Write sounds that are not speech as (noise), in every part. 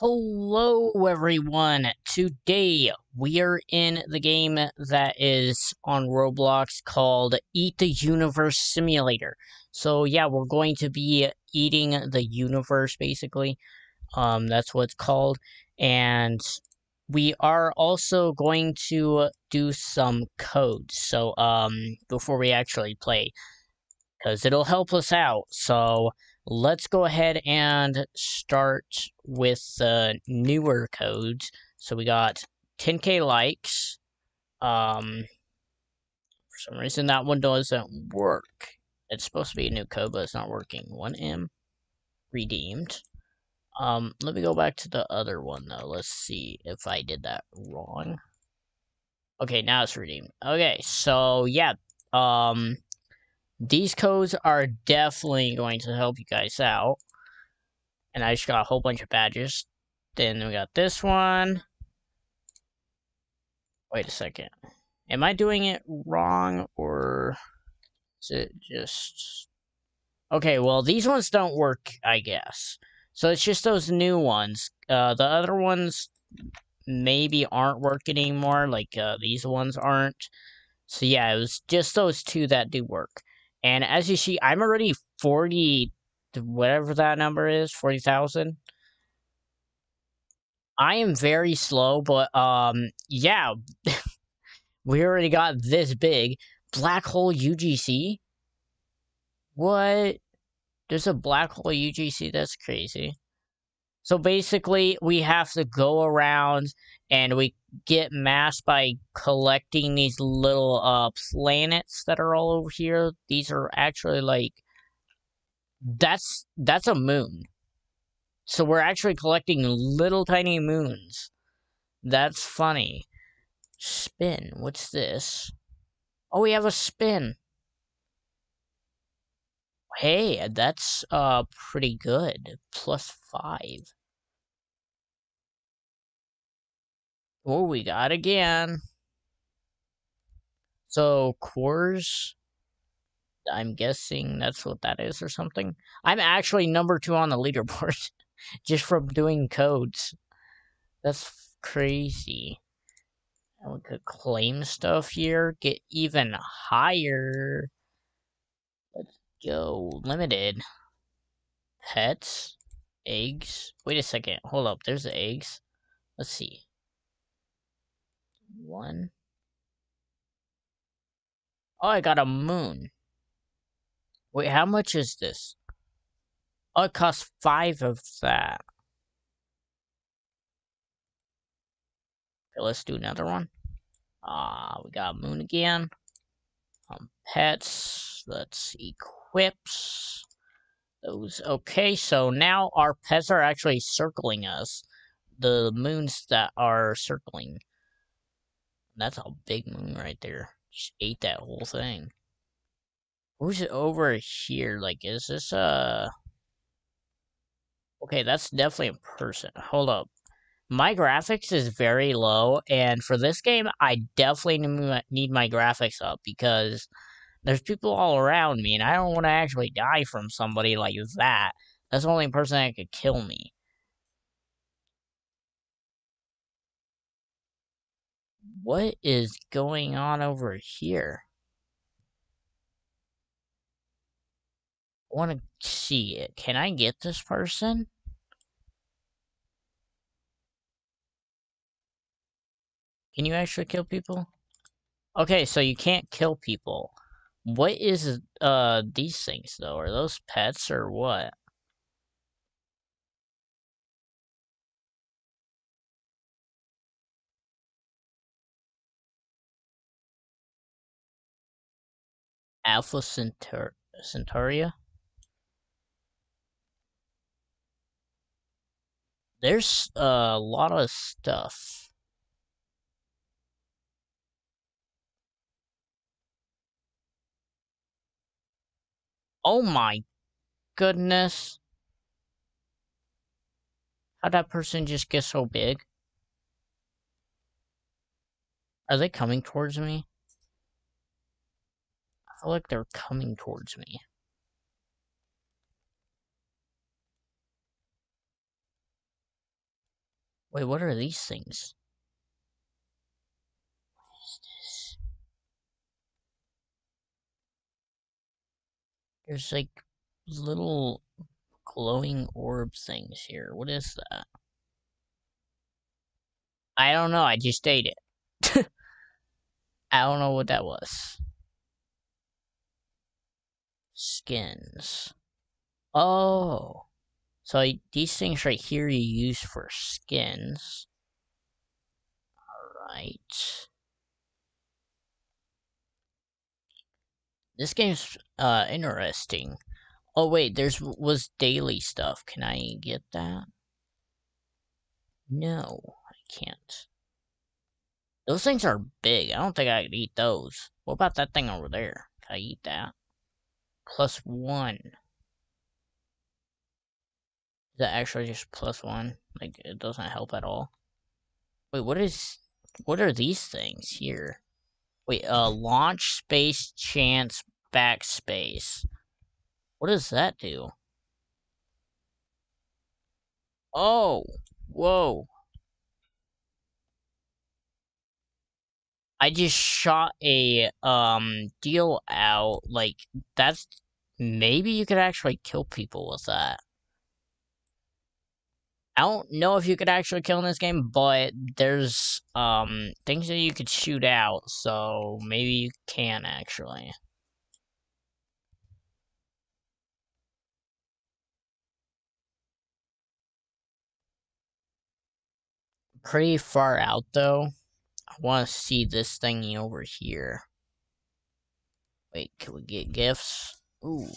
Hello, everyone. Today we are in the game that is on Roblox called Eat the Universe Simulator. So yeah, we're going to be eating the universe basically. Um, that's what it's called, and we are also going to do some codes. So um, before we actually play, because it'll help us out. So let's go ahead and start with the newer codes. So we got 10k likes. Um, for some reason that one doesn't work. It's supposed to be a new code, but it's not working. 1M redeemed. Um, let me go back to the other one though. Let's see if I did that wrong. Okay, now it's redeemed. Okay, so yeah, um, these codes are definitely going to help you guys out. And I just got a whole bunch of badges. Then we got this one. Wait a second. Am I doing it wrong or is it just... Okay, well, these ones don't work, I guess. So it's just those new ones. Uh, the other ones maybe aren't working anymore, like uh, these ones aren't. So yeah, it was just those two that do work. And as you see, I'm already 40, whatever that number is, 40,000. I am very slow, but um, yeah, (laughs) we already got this big. Black hole UGC? What? There's a black hole UGC? That's crazy. So basically, we have to go around and we get mass by collecting these little uh planets that are all over here. These are actually like that's that's a moon. So we're actually collecting little tiny moons. That's funny. Spin. What's this? Oh, we have a spin. Hey, that's uh pretty good. Plus five. Oh, we got again. So, cores. I'm guessing that's what that is or something. I'm actually number two on the leaderboard (laughs) just from doing codes. That's crazy. And we could claim stuff here, get even higher. Let's go. Limited. Pets. Eggs. Wait a second. Hold up. There's the eggs. Let's see one. Oh, I got a moon. Wait, how much is this? Oh, it costs five of that. Okay, let's do another one. Ah, uh, we got moon again. Um, pets. Let's equips those. Okay, so now our pets are actually circling us. The moons that are circling. That's a big moon right there. Just ate that whole thing. Who's over here? Like, is this a... Okay, that's definitely a person. Hold up. My graphics is very low, and for this game, I definitely need my graphics up because there's people all around me, and I don't want to actually die from somebody like that. That's the only person that could kill me. What is going on over here? I want to see it. Can I get this person? Can you actually kill people? Okay, so you can't kill people. What is, uh, these things, though? Are those pets or what? Alpha Centaur Centauria. There's a lot of stuff. Oh my goodness. How'd that person just get so big? Are they coming towards me? Feel like they're coming towards me. Wait, what are these things? What is this? There's like little glowing orb things here. What is that? I don't know. I just ate it. (laughs) I don't know what that was. Skins. Oh. So these things right here you use for skins. Alright. This game's uh interesting. Oh wait, there's was daily stuff. Can I get that? No, I can't. Those things are big. I don't think I could eat those. What about that thing over there? Can I eat that? Plus one. Is that actually just plus one? Like, it doesn't help at all. Wait, what is... What are these things here? Wait, uh, launch space chance backspace. What does that do? Oh, whoa. I just shot a um deal out like that's maybe you could actually kill people with that. I don't know if you could actually kill in this game, but there's um things that you could shoot out, so maybe you can actually. Pretty far out though. Want to see this thingy over here. Wait, can we get gifts? Ooh.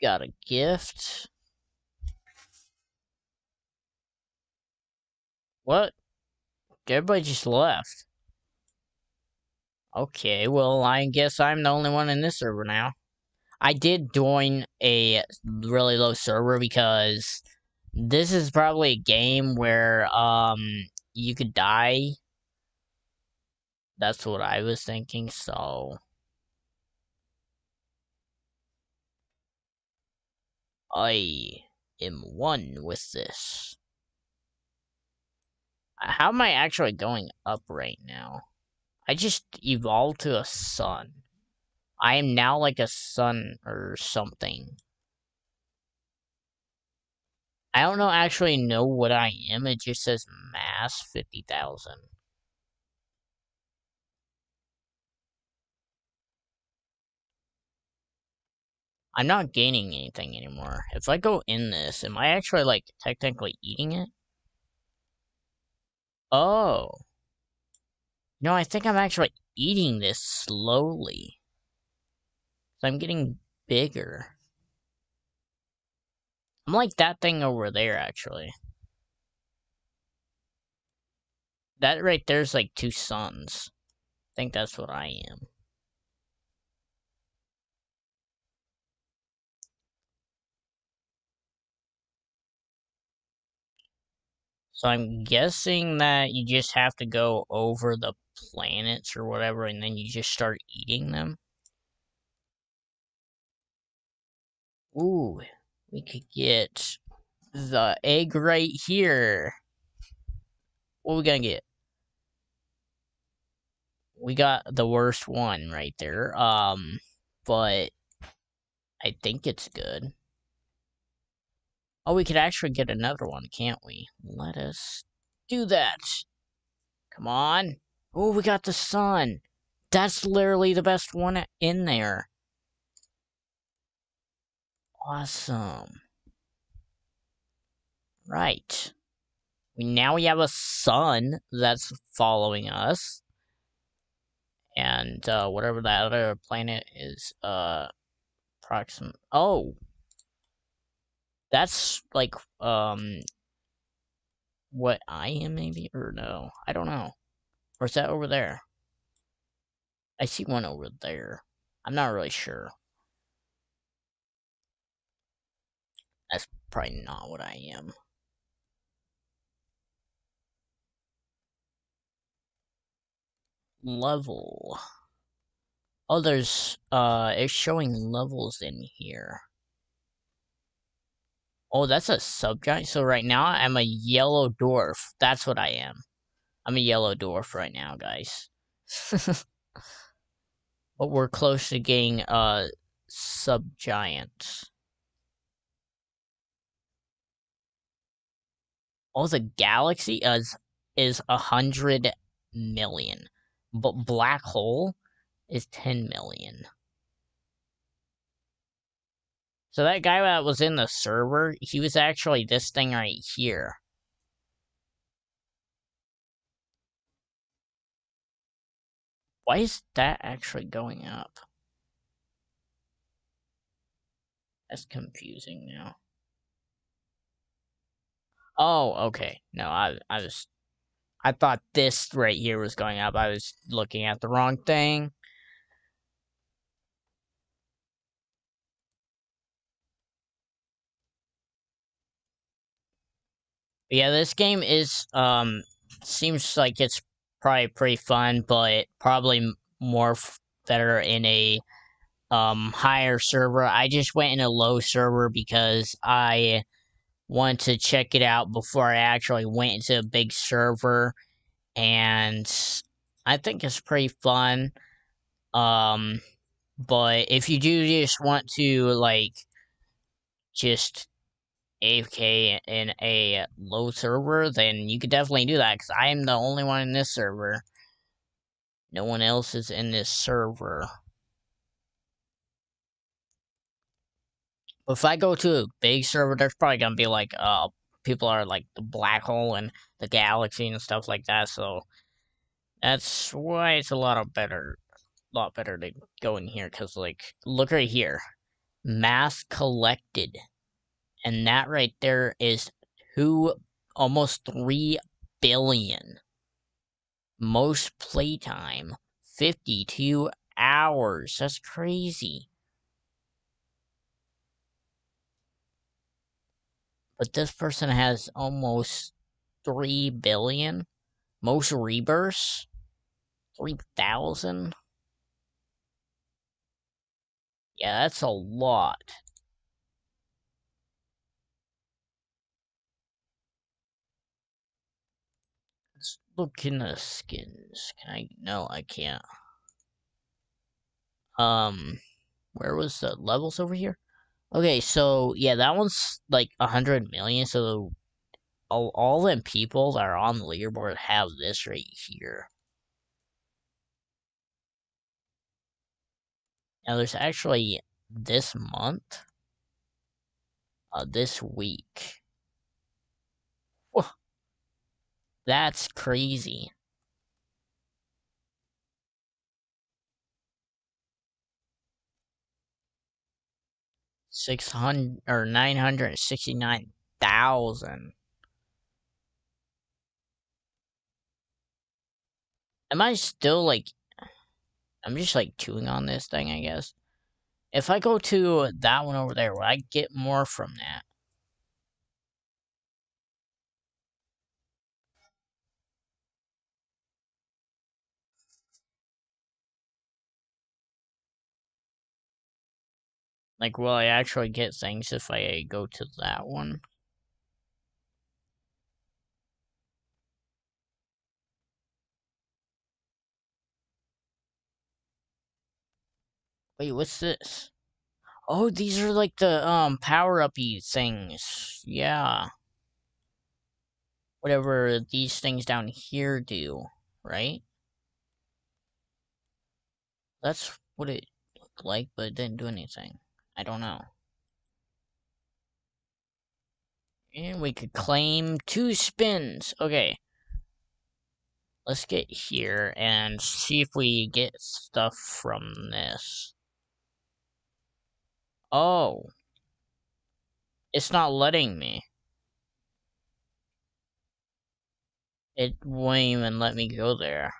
Got a gift. What? Everybody just left. Okay, well, I guess I'm the only one in this server now. I did join a really low server because this is probably a game where um you could die. That's what I was thinking, so I am one with this. How am I actually going up right now? I just evolved to a sun. I am now like a sun or something. I don't know actually know what I am. It just says mass 50,000. I'm not gaining anything anymore. If I go in this, am I actually like technically eating it? Oh. No, I think I'm actually eating this slowly. So I'm getting bigger. I'm like that thing over there, actually. That right there's like two suns. I think that's what I am. So I'm guessing that you just have to go over the planets or whatever, and then you just start eating them. Ooh, we could get the egg right here. What we gonna get? We got the worst one right there. Um, but I think it's good. Oh, we could actually get another one, can't we? Let us do that. Come on. Oh, we got the sun. That's literally the best one in there. Awesome. Right. Now we have a sun that's following us. And uh, whatever that other planet is, uh, proximate. Oh, that's like um, what I am maybe or no, I don't know. Or is that over there? I see one over there. I'm not really sure. That's probably not what I am. Level. Oh, there's, uh, it's showing levels in here. Oh, that's a subgiant. So right now I'm a yellow dwarf. That's what I am. I'm a yellow dwarf right now, guys. (laughs) but we're close to getting uh, a subgiant. Oh, the galaxy is is a hundred million, but black hole is ten million. So that guy that was in the server, he was actually this thing right here. Why is that actually going up? That's confusing now. Oh, okay. No, I I was I thought this right here was going up. I was looking at the wrong thing. But yeah, this game is um seems like it's probably pretty fun, but probably more better in a um higher server. I just went in a low server because I wanted to check it out before I actually went into a big server, and I think it's pretty fun. Um, but if you do just want to like just AFK in a low server, then you could definitely do that because I am the only one in this server. No one else is in this server. But if I go to a big server, there's probably gonna be like uh people are like the black hole and the galaxy and stuff like that. So that's why it's a lot of better, a lot better to go in here. Cause like, look right here, mass collected, and that right there is two, almost three billion. Most playtime, fifty-two hours. That's crazy. but this person has almost 3 billion. Most rebirths? 3,000? Yeah, that's a lot. Let's look in the skins. Can I? No, I can't. Um, where was the levels over here? Okay, so yeah, that one's like a hundred million. So all, all the people that are on the leaderboard have this right here. Now there's actually this month, uh, this week. Whoa. That's crazy. six hundred or nine hundred sixty nine thousand. Am I still like? I'm just like chewing on this thing, I guess. If I go to that one over there, will I get more from that? Like, will I actually get things if I go to that one? Wait, what's this? Oh, these are like the um power-uppy things. Yeah. Whatever these things down here do, right? That's what it looked like, but it didn't do anything. I don't know. And we could claim two spins. Okay. Let's get here and see if we get stuff from this. Oh. It's not letting me. It won't even let me go there.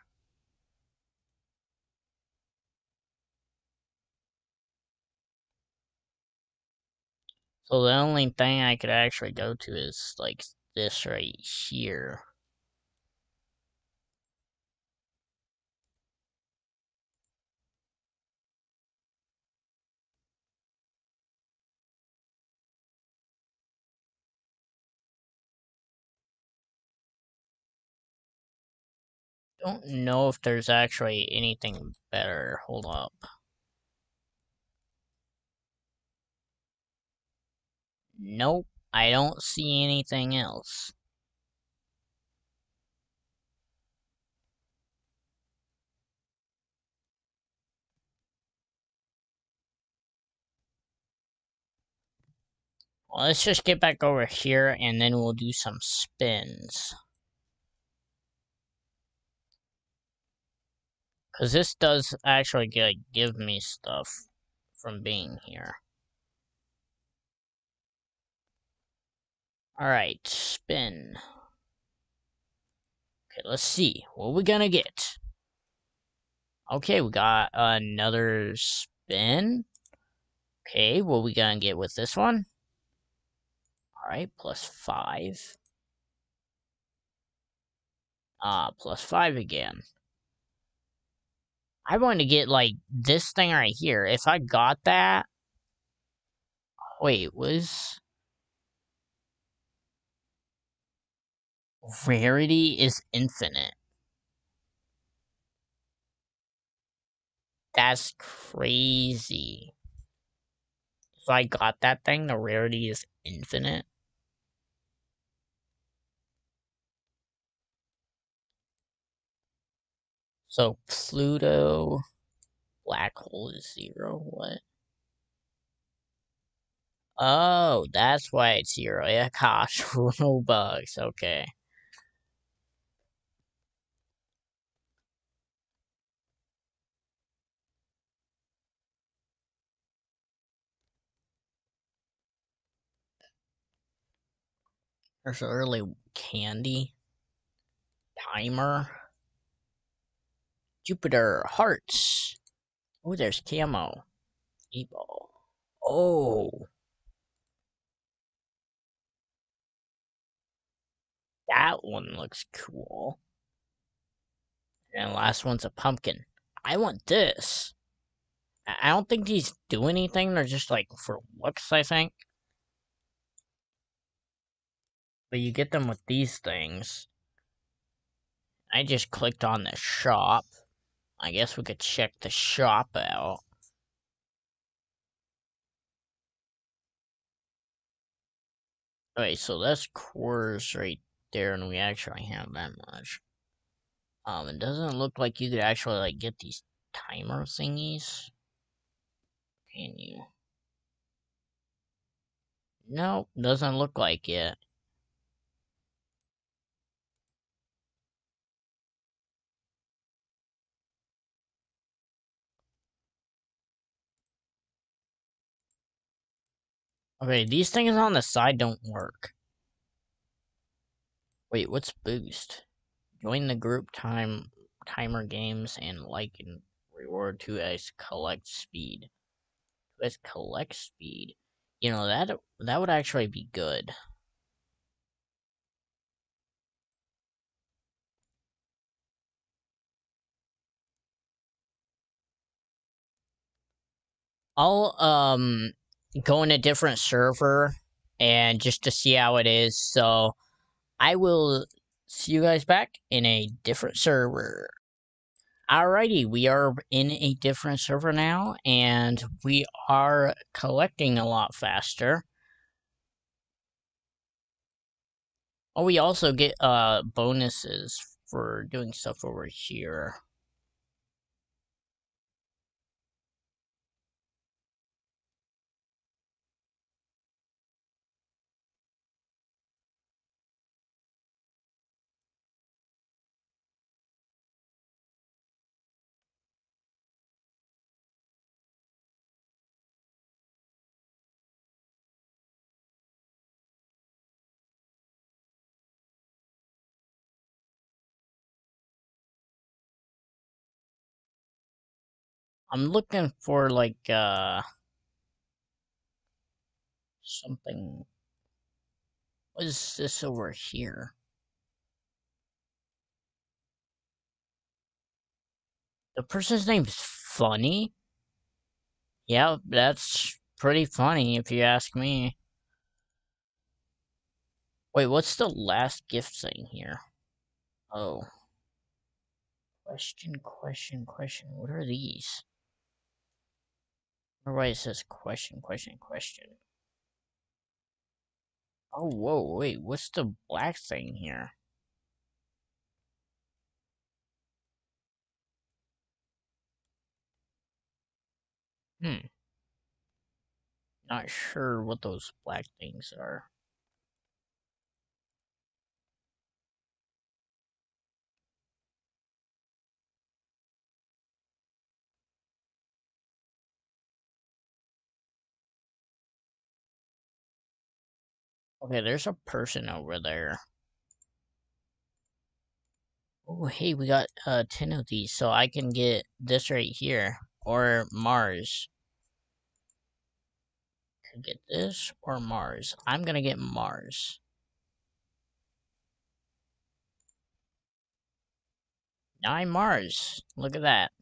So the only thing I could actually go to is like this right here. don't know if there's actually anything better. Hold up. Nope, I don't see anything else. Well, let's just get back over here and then we'll do some spins. Because this does actually give me stuff from being here. Alright, spin. Okay, let's see. What we gonna get? Okay, we got another spin. Okay, what we gonna get with this one? Alright, plus five. Ah, plus five again. I want to get, like, this thing right here. If I got that... Wait, was... Rarity is infinite. That's crazy. If I got that thing, the rarity is infinite. So Pluto, black hole is zero. What? Oh, that's why it's zero. Yeah, (laughs) gosh, (laughs) no bugs. Okay. There's early candy. Timer. Jupiter, hearts. Oh, there's camo. E-ball. Oh. That one looks cool. And last one's a pumpkin. I want this. I don't think these do anything. They're just like for looks, I think. But you get them with these things. I just clicked on the shop. I guess we could check the shop out. Okay, so that's cores right there, and we actually have that much. Um, it doesn't look like you could actually, like, get these timer thingies. Can you? Nope, doesn't look like it. Okay, these things on the side don't work. Wait, what's boost? Join the group time timer games and like and reward 2x collect speed. 2x collect speed. You know, that that would actually be good. I'll um go in a different server and just to see how it is. So I will see you guys back in a different server. Alrighty, we are in a different server now, and we are collecting a lot faster. Oh, we also get uh bonuses for doing stuff over here. I'm looking for like uh something. What is this over here? The person's name's Funny? Yeah, that's pretty funny if you ask me. Wait, what's the last gift thing here? Oh. Question, question, question. What are these? It says question, question, question. Oh, whoa, wait, what's the black thing here? Hmm. Not sure what those black things are. Okay, there's a person over there. Oh, hey, we got uh, 10 of these, so I can get this right here. Or Mars. Get this or Mars. I'm gonna get Mars. Nine Mars. Look at that.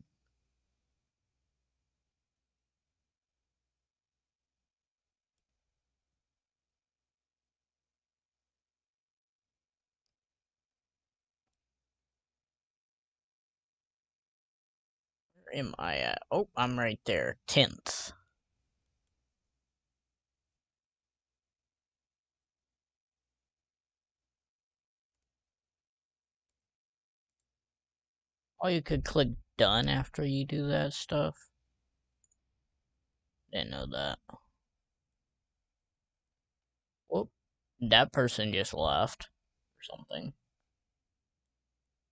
Am I at? Oh, I'm right there. 10th. Oh, you could click done after you do that stuff. Didn't know that. Whoop. That person just left. Or something.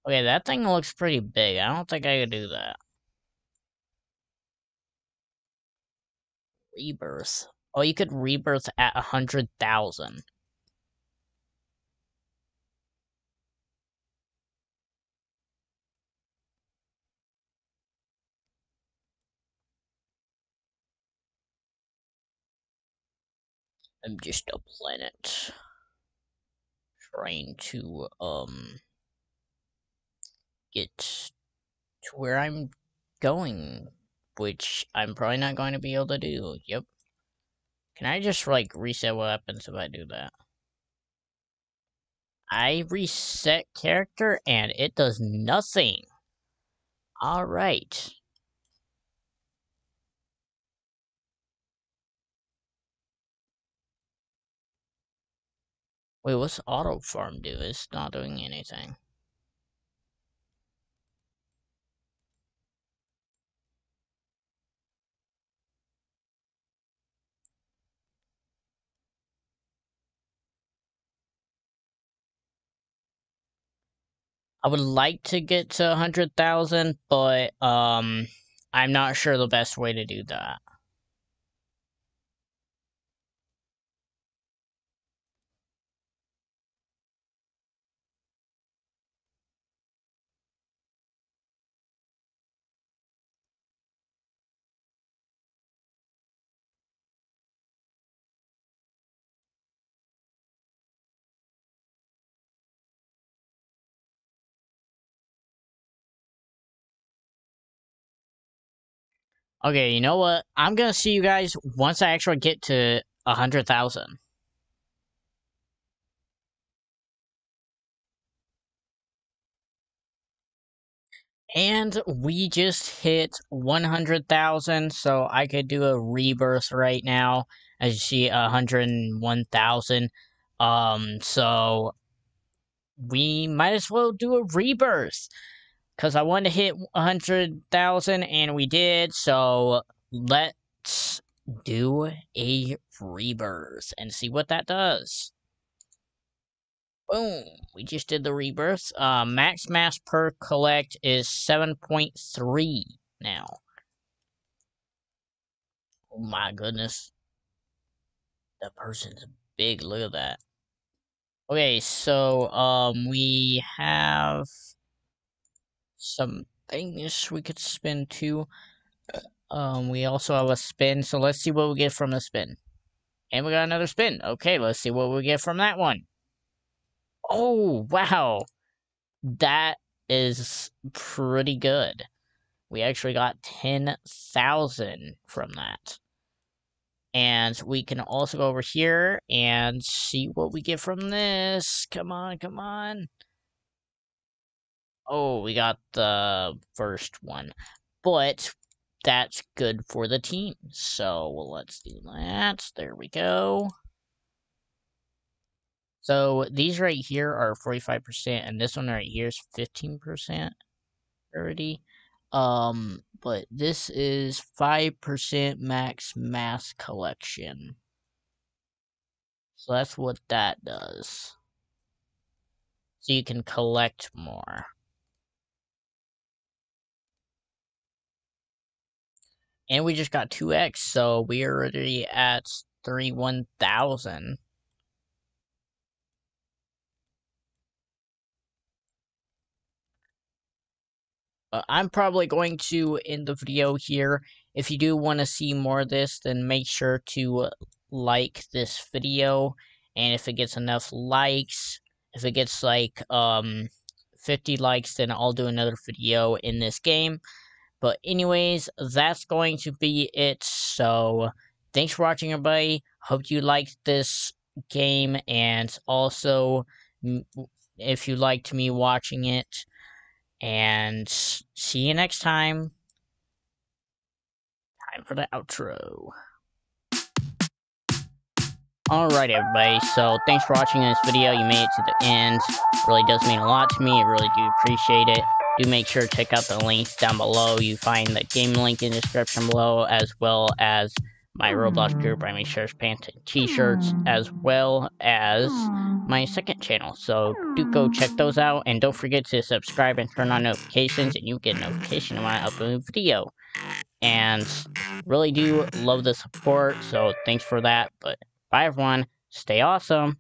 Okay, that thing looks pretty big. I don't think I could do that. Rebirth. Oh, you could rebirth at a hundred thousand. I'm just a planet trying to um get to where I'm going, which I'm probably not going to be able to do. Yep. Can I just like reset what happens if I do that? I reset character and it does nothing. Alright. Wait, what's auto farm do? It's not doing anything. I would like to get to 100,000, but um I'm not sure the best way to do that. Okay, you know what? I'm gonna see you guys once I actually get to a hundred thousand. And we just hit 100,000, so I could do a rebirth right now. As you see, 101,000. Um, so we might as well do a rebirth because I wanted to hit 100,000 and we did. So let's do a rebirth and see what that does. Boom. We just did the rebirth. Uh, max mass per collect is 7.3 now. Oh my goodness. That person's big. Look at that. Okay, so um, we have some things we could spin too. Um, we also have a spin, so let's see what we get from the spin. And we got another spin. Okay, let's see what we get from that one. Oh, wow. That is pretty good. We actually got 10,000 from that. And we can also go over here and see what we get from this. Come on, come on. Oh, we got the first one. But that's good for the team. So let's do that. There we go. So these right here are 45%, and this one right here is 15% already. Um, but this is 5% max mass collection. So that's what that does. So you can collect more. And we just got 2x, so we're already at 31,000. Uh, I'm probably going to end the video here. If you do want to see more of this, then make sure to like this video. And if it gets enough likes, if it gets like um 50 likes, then I'll do another video in this game. But anyways, that's going to be it. So thanks for watching, everybody. Hope you liked this game, and also if you liked me watching it. And see you next time. Time for the outro. Alright everybody, so thanks for watching this video, you made it to the end, it really does mean a lot to me, I really do appreciate it do make sure to check out the links down below. You find the game link in the description below, as well as my Roblox group, I make shirts, pants, and t-shirts, as well as my second channel. So do go check those out, and don't forget to subscribe and turn on notifications, and you get notification when I upload a video. And really do love the support, so thanks for that. But bye everyone, stay awesome.